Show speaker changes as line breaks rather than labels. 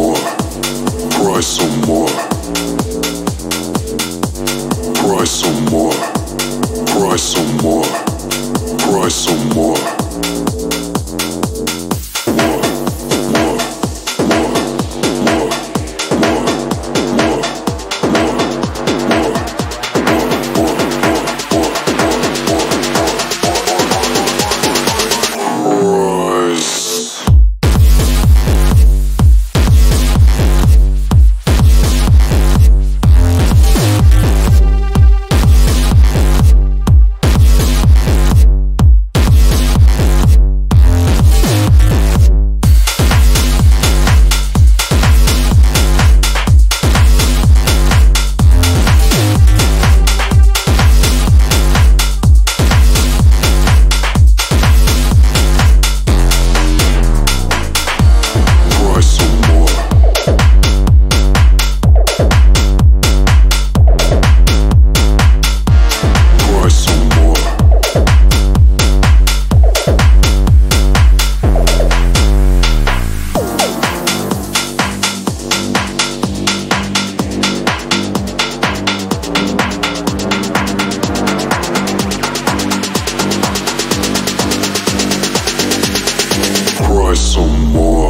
more. Cry some more. Cry some more. Cry some more. Cry some more. some more.